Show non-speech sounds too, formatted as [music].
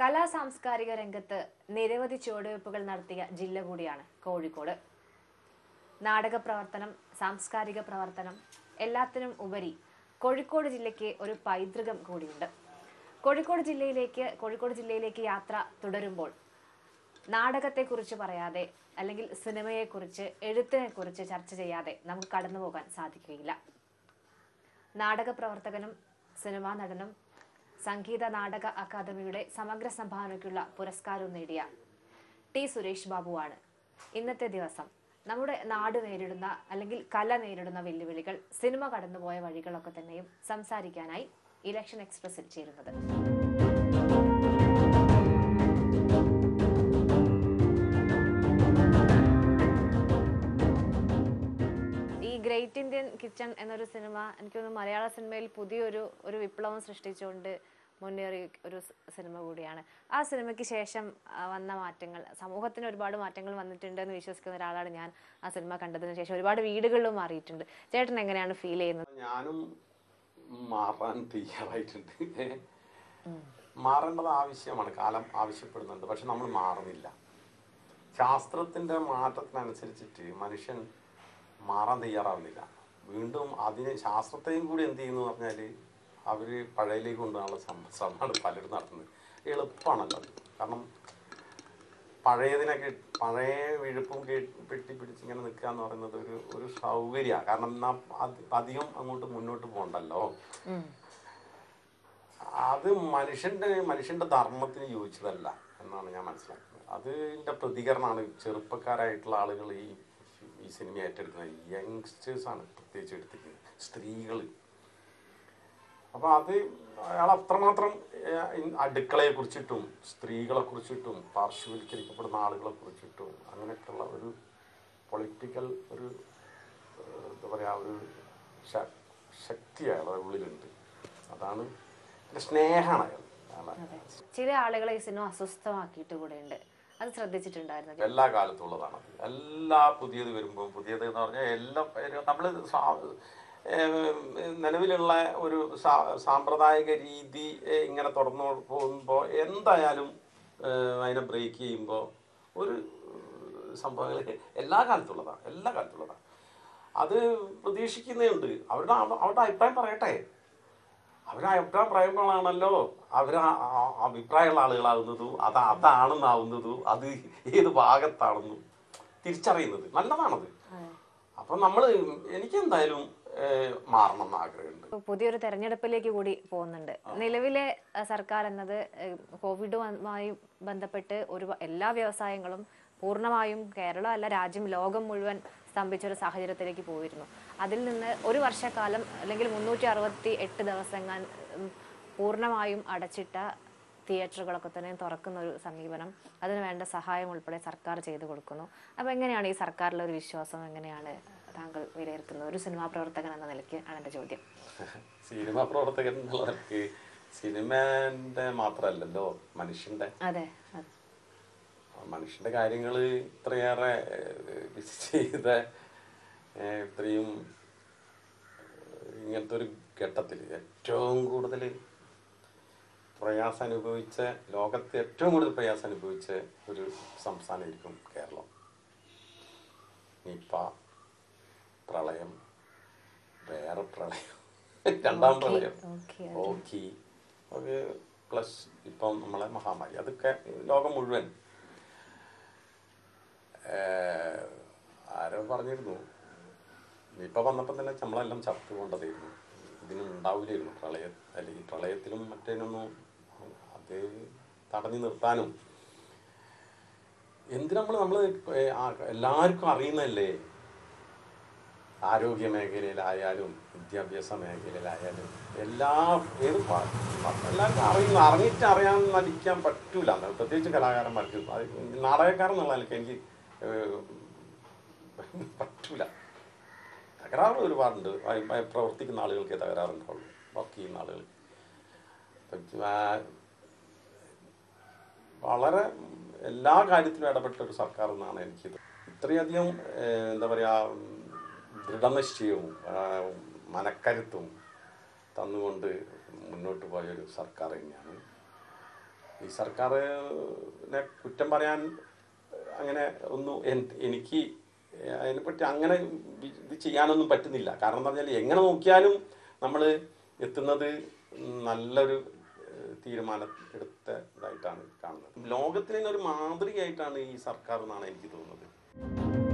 കലാ സാംസ്കാരിക രംഗത്ത് നിരവധി ചുവടുവയ്പ്പുകൾ നടത്തിയ ജില്ല കൂടിയാണ് കോഴിക്കോട്. നാടക പ്രവർത്തനം സാംസ്കാരിക പ്രവർത്തനം എല്ലാത്തിനും ഉപരി കോഴിക്കോട് ജില്ലയ്ക്ക് ഒരു പൈതൃകം കൂടിയുണ്ട്. കോഴിക്കോട് ജില്ലയിലേക്ക് കോഴിക്കോട് ജില്ലയിലേക്ക് യാത്ര തുടരുമ്പോൾ നാടകത്തെക്കുറിച്ച് പറയാതെ അല്ലെങ്കിൽ സിനിമയെക്കുറിച്ച് എഴുത്തിനെക്കുറിച്ച് ചർച്ച ചെയ്യാതെ നമുക്ക് കടന്നു പോകാൻ സാധിക്കുകയില്ല. നാടക പ്രവർത്തകനും സിനിമാ നടനും സംഗീത നാടക അക്കാദമിയുടെ സമഗ്ര സംഭാവനയ്ക്കുള്ള പുരസ്കാരവും നേടിയ ടി സുരേഷ് ബാബുവാണ്. ഇന്നത്തെ ദിവസം നമ്മുടെ നാട് നേരിടുന്ന അല്ലെങ്കിൽ കല നേരിടുന്ന വെല്ലുവിളികൾ സിനിമ കടന്നുപോയ വഴികളൊക്കെ തന്നെയും സംസാരിക്കാനായി ഇലക്ഷൻ എക്സ്പ്രസിൽ ചേരുന്നത്. ഗ്രേറ്റ് ഇന്ത്യൻ കിച്ചൺ എന്നൊരു സിനിമ എനിക്ക് തോന്നുന്നു മലയാള സിനിമയിൽ പുതിയൊരു ഒരു വിപ്ലവം സൃഷ്ടിച്ചുകൊണ്ട് മുന്നേറിയ ഒരു സിനിമ കൂടിയാണ്. ആ സിനിമയ്ക്ക് ശേഷം വന്ന മാറ്റങ്ങൾ സമൂഹത്തിന് ഒരുപാട് മാറ്റങ്ങൾ വന്നിട്ടുണ്ട് എന്ന് വിശ്വസിക്കുന്ന ഒരാളാണ് ഞാൻ. ആ സിനിമ കണ്ടതിന് ശേഷം ഒരുപാട് വീടുകളിലും മാറിയിട്ടുണ്ട്. ചേട്ടൻ എങ്ങനെയാണ് ഫീൽ ചെയ്യുന്നത്? ഞാനും മാറാൻ തയ്യാറായിട്ടുണ്ട്. മാറേണ്ടത് ആവശ്യമാണ്. കാലം ആവശ്യപ്പെടുന്നുണ്ട്. പക്ഷെ നമ്മൾ മാറുന്നില്ല. ശാസ്ത്രത്തിന്റെ മാറ്റത്തിനനുസരിച്ചിട്ട് മനുഷ്യൻ മാറാൻ തയ്യാറാവുന്നില്ല. വീണ്ടും അതിന് ശാസ്ത്രത്തെയും കൂടി എന്ത് ചെയ്യുന്നു പറഞ്ഞാൽ അവർ പഴയയിലേക്ക് കൊണ്ടുപോകാനുള്ള ശ്രമ- ശ്രമമാണ് പലരും നടത്തുന്നത്. എളുപ്പമാണല്ലോ അത്. കാരണം പഴയതിനെ പഴയ വിഴുപ്പും പെട്ടി പിടിച്ച് ഇങ്ങനെ നിൽക്കുക എന്ന് പറയുന്നത് ഒരു ഒരു സൗകര്യമാണ്. കാരണം എന്നാ അധികം അങ്ങോട്ട് മുന്നോട്ട് പോകണ്ടല്ലോ. അത് മനുഷ്യന്റെ മനുഷ്യന്റെ ധർമ്മത്തിന് യോജിച്ചതല്ല എന്നാണ് ഞാൻ മനസ്സിലാക്കുന്നത്. അതിന്റെ പ്രതികരണമാണ് ചെറുപ്പക്കാരായിട്ടുള്ള ആളുകൾ ഈ ഈ സിനിമ ഏറ്റെടുക്കുന്നത് യങ്സ്റ്റേഴ്സാണ് പ്രത്യേകിച്ച് എടുത്തിരിക്കുന്നത്. സ്ത്രീകൾ അപ്പോൾ അത് അയാൾ അത്രമാത്രം ഏഹ്, അടുക്കളയെ കുറിച്ചിട്ടും സ്ത്രീകളെ കുറിച്ചിട്ടും പാർശ്വവൽക്കരിക്കപ്പെടുന്ന ആളുകളെ കുറിച്ചിട്ടും അങ്ങനെയൊക്കെയുള്ള ഒരു പൊളിറ്റിക്കൽ ഒരു എന്താ പറയുക ഒരു ശക്തി അയാളുടെ ഉള്ളിലുണ്ട്. അതാണ് സ്നേഹമാണ് അയാൾ. ചില ആളുകളെ ഈ സിനിമ അസ്വസ്ഥമാക്കിയിട്ട് കൂടെ ഉണ്ട് അത് ശ്രദ്ധിച്ചിട്ടുണ്ടായിരുന്നു. എല്ലാ കാലത്തുള്ളതാണ്. എല്ലാ പുതിയത് വരുമ്പോൾ പുതിയത് എന്ന് പറഞ്ഞാൽ എല്ലാം നമ്മൾ നിലവിലുള്ള ഒരു സാമ്പ്രദായിക രീതി ഇങ്ങനെ തുടർന്നു പോകുമ്പോൾ എന്തായാലും അതിനെ ബ്രേക്ക് ചെയ്യുമ്പോൾ ഒരു സംഭവങ്ങൾ എല്ലാ കാലത്തുള്ളതാണ്. എല്ലാ കാലത്തുള്ളതാണ്. അത് പ്രതീക്ഷിക്കുന്നേ ഉണ്ട്. അവരുടെ അവരുടെ അഭിപ്രായം പറയട്ടെ. അവരുടെ അഭിപ്രായം പറയുമ്പോഴാണല്ലോ അവർ അഭിപ്രായമുള്ള ആളുകളാവുന്നതും അത് അതാണെന്നാവുന്നതും അത് ഏത് ഭാഗത്താണെന്നും തിരിച്ചറിയുന്നത് നല്ലതാണത്. അപ്പൊ നമ്മൾ എനിക്ക് എന്തായാലും മാറണം എന്ന് ആഗ്രഹമുണ്ട് പുതിയൊരു തെരഞ്ഞെടുപ്പിലേക്ക് കൂടി പോകുന്നുണ്ട്. നിലവിലെ സർക്കാർ എന്നത് കോവിഡുമായി ബന്ധപ്പെട്ട് ഒരു എല്ലാ വ്യവസായങ്ങളും പൂർണമായും കേരളം അല്ല രാജ്യം ലോകം മുഴുവൻ സ്തംഭിച്ച ഒരു സാഹചര്യത്തിലേക്ക് പോയിരുന്നു. അതിൽ നിന്ന് ഒരു വർഷക്കാലം അല്ലെങ്കിൽ മുന്നൂറ്റി അറുപത്തി എട്ട് ദിവസങ്ങൾ പൂർണമായും അടച്ചിട്ട തിയേറ്ററുകളൊക്കെ തന്നെ തുറക്കുന്ന ഒരു സമീപനം. അതിന് വേണ്ട സഹായം ഉൾപ്പെടെ സർക്കാർ ചെയ്തു കൊടുക്കുന്നു. അപ്പൊ എങ്ങനെയാണ് ഈ സർക്കാരിലെ ഒരു വിശ്വാസം? എങ്ങനെയാണ് താങ്കൾ വിലയിരുത്തുന്നത്? ഒരു സിനിമാ പ്രവർത്തകൻ എന്ന നിലയ്ക്ക് ആണ് എന്റെ ചോദ്യം. [laughs] സിനിമാ പ്രവർത്തകൻ എന്നുള്ളവർക്ക് സിനിമന്റെ മാത്രമല്ലല്ലോ മനുഷ്യന്റെ. അതെ. മനുഷ്യന്റെ കാര്യങ്ങൾ ഇത്രയേറെ ചെയ്ത ഇത്രയും ഇങ്ങനത്തെ ഒരു ഘട്ടത്തിൽ ഏറ്റവും കൂടുതൽ പ്രയാസം അനുഭവിച്ച ലോകത്ത് ഏറ്റവും കൂടുതൽ പ്രയാസം അനുഭവിച്ച ഒരു സംസ്ഥാനമായിരിക്കും കേരളം. നിപ്പ പ്രളയം വേറെ പ്രളയം രണ്ടാം പ്രളയം ഓക്കി ഹോക്കി ഒക്കെ പ്ലസ് ഇപ്പം നമ്മളെ മഹാമാരി അതൊക്കെ ലോകം മുഴുവൻ ആരോ പറഞ്ഞിരുന്നു. നിപ്പ വന്നപ്പം തന്നെ നമ്മളെല്ലാം ചത്തുകൊണ്ടതായിരുന്നു ഇതിനുണ്ടാവില്ലായിരുന്നു പ്രളയ അല്ലെങ്കിൽ പ്രളയത്തിലും മറ്റേനൊന്നും അത് തടഞ്ഞു നിർത്താനും. എന്തിനാ നമ്മൾ നമ്മൾ എല്ലാവർക്കും അറിയുന്നതല്ലേ? ആരോഗ്യ മേഖലയിലായാലും വിദ്യാഭ്യാസ മേഖലയിലായാലും എല്ലാ ഏത് എല്ലാവർക്കും അറിയുന്ന അറിഞ്ഞിട്ട് അറിയാൻ നടിക്കാൻ പറ്റൂല. പ്രത്യേകിച്ച് കലാകാരന്മാർക്ക്. നാടകക്കാരൻ എന്നുള്ള എനിക്ക് പറ്റൂല. തകരാറ് ഒരുപാടുണ്ട്. പ്രവർത്തിക്കുന്ന ആളുകൾക്കേ തകരാറുണ്ടാവുള്ളൂ. വർക്ക് ചെയ്യുന്ന ആളുകൾ. വളരെ എല്ലാ കാര്യത്തിലും ഇടപെട്ട ഒരു സർക്കാർ എന്നാണ് എനിക്കിത്. ഇത്രയധികം എന്താ പറയുക ദൃഢനിശ്ചയവും മനക്കരുത്തും തന്നുകൊണ്ട് മുന്നോട്ട് പോയൊരു സർക്കാർ തന്നെയാണ്. ഈ സർക്കാരിനെ കുറ്റം പറയാൻ അങ്ങനെ ഒന്നും എനിക്ക് അതിനെപ്പറ്റി അങ്ങനെ ഇത് ചെയ്യാനൊന്നും പറ്റുന്നില്ല. കാരണം എന്താ പറഞ്ഞാൽ എങ്ങനെ നോക്കിയാലും നമ്മൾ എത്തുന്നത് നല്ലൊരു തീരുമാനം കാണുന്നത്. ലോകത്തിന് ഒരു മാതൃകയായിട്ടാണ് ഈ സർക്കാർ എന്നാണ് എനിക്ക് തോന്നുന്നത്.